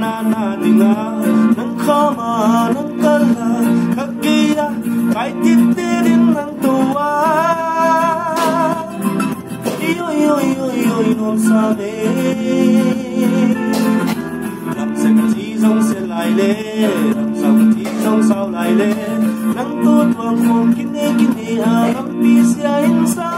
na na dinga nang khama nang kala kakia kai titirin nang tuwa yo yo yo yo yo sabe làm sẽ chỉ dòng sẽ lại lệ làm sao chỉ dòng sao lại lệ nắng tốt vòng vòng kinh nê kinh nê hà lắm bi sia in sao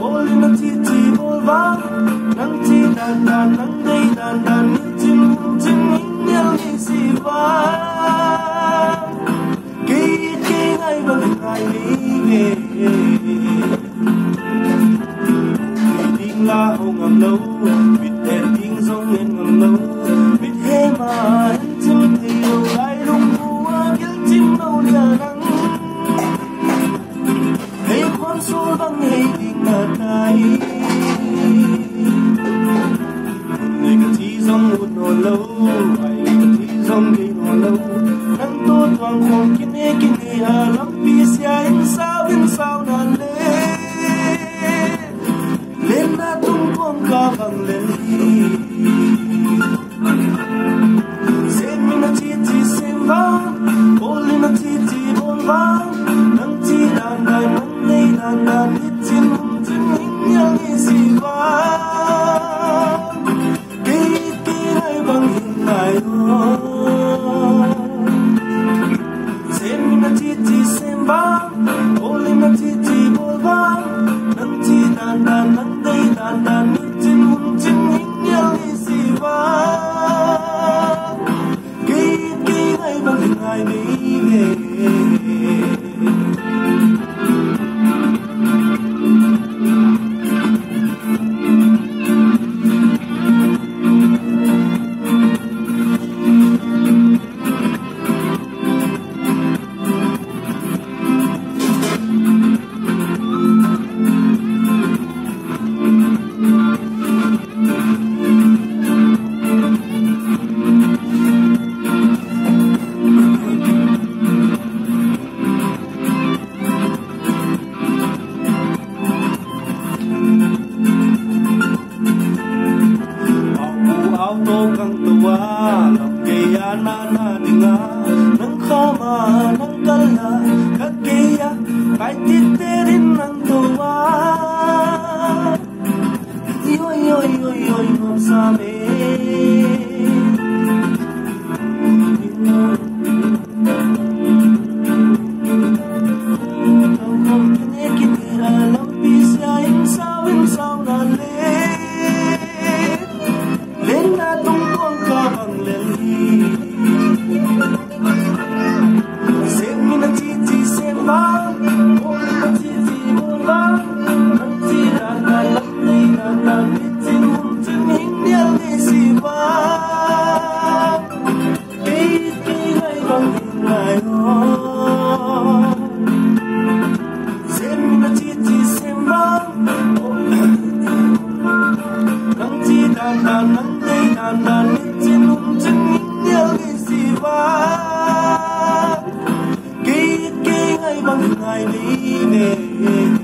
bol bang, nang ti dan dan nang ni dan dan ni si hum tin hing yang si bang. ai đi về. La hồng ngầm lâu biết đèn tiếng giống lên ngầm lâu biết thế mà anh thì yêu lại đúng mua kiếm chim đâu nhà nắng. Hay con số băng hay tình là tai. Một nỗi lâu ai chỉ giống cái nỗi lâu nắng tốt thoáng hồn kín hê kín hê hà lắm sia in sao in sao nàn lê lên na tung con ca bằng lên đi xem mình na chi chi sen va bol na chi chi bol vang nắng chi dan dan nang nei đàn dan ni chim chin ning yang i vang tua Lam kaya na na dinga Nang kama nang kala Kagaya Kahit titirin ng tuwa Yoy yoy yoy yoy sa sabi ngày đi về